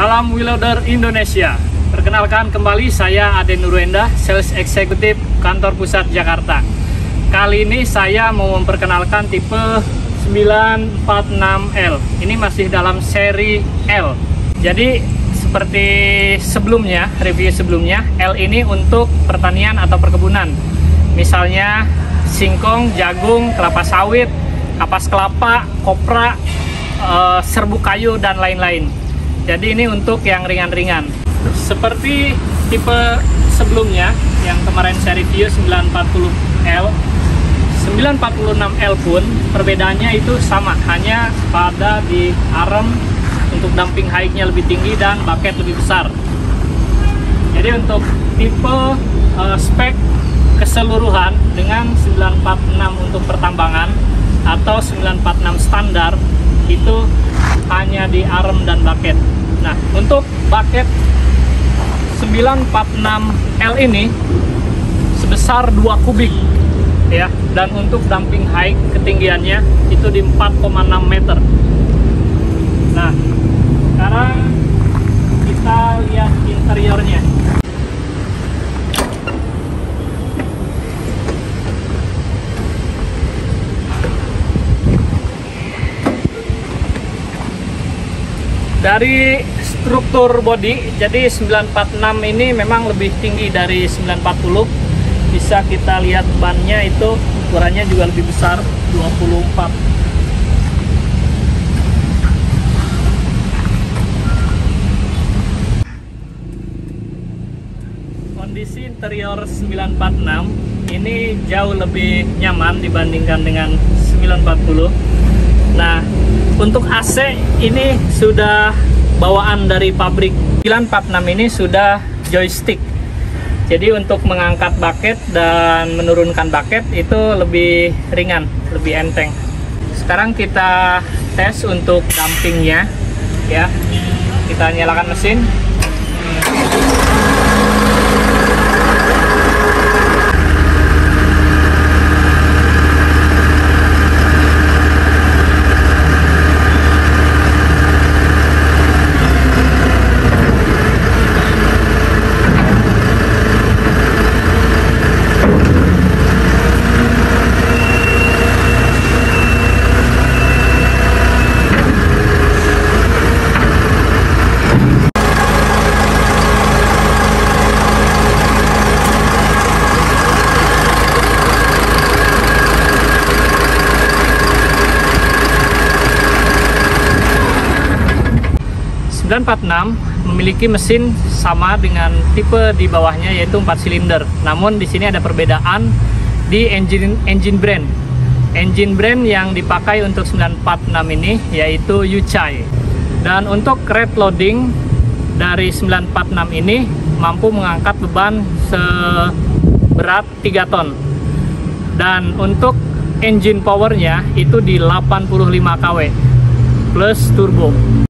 Salam Willoder Indonesia. Perkenalkan kembali saya Aden Nurwenda, Sales Executive Kantor Pusat Jakarta. Kali ini saya mau memperkenalkan tipe 946L. Ini masih dalam seri L. Jadi seperti sebelumnya, review sebelumnya, L ini untuk pertanian atau perkebunan. Misalnya singkong, jagung, kelapa sawit, kapas kelapa, kopra, uh, serbuk kayu dan lain-lain. Jadi ini untuk yang ringan-ringan. Seperti tipe sebelumnya yang kemarin saya review 940L, 946L pun perbedaannya itu sama, hanya pada di arm untuk dumping height-nya lebih tinggi dan bucket lebih besar. Jadi untuk tipe uh, spek keseluruhan dengan 946 untuk pertambangan atau 946 standar itu hanya di arm dan bucket. Nah, untuk bucket 946L ini sebesar 2 kubik ya dan untuk dumping height ketinggiannya itu di 4,6 meter. Nah, sekarang kita lihat interiornya. Dari struktur body jadi 946 ini memang lebih tinggi dari 940 bisa kita lihat bannya itu ukurannya juga lebih besar 24 kondisi interior 946 ini jauh lebih nyaman dibandingkan dengan 940 nah untuk AC ini sudah bawaan dari pabrik. 946 ini sudah joystick. Jadi untuk mengangkat bucket dan menurunkan bucket itu lebih ringan, lebih enteng. Sekarang kita tes untuk dumpingnya ya. Kita nyalakan mesin. 946 memiliki mesin sama dengan tipe di bawahnya yaitu 4 silinder. Namun di sini ada perbedaan di engine engine brand. Engine brand yang dipakai untuk 946 ini yaitu Yuchai. Dan untuk rate loading dari 946 ini mampu mengangkat beban seberat 3 ton. Dan untuk engine powernya itu di 85 kW plus turbo.